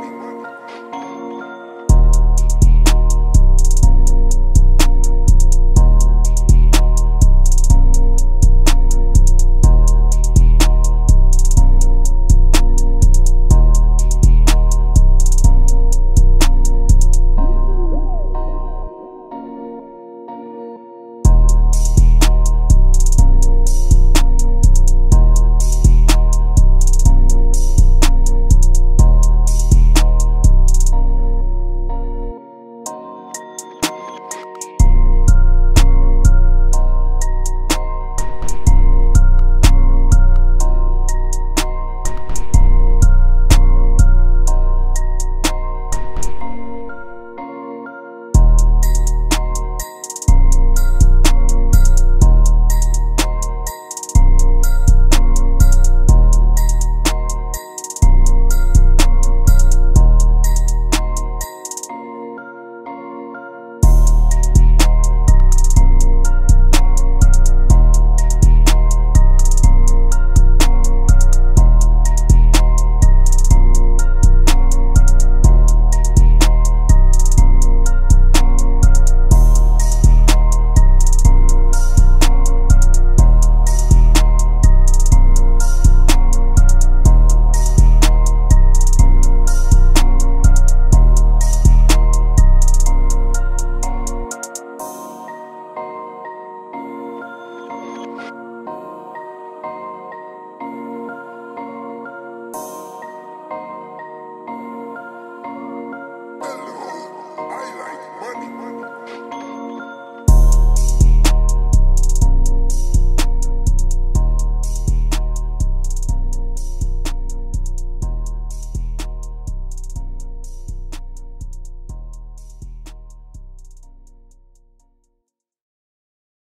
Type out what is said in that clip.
me.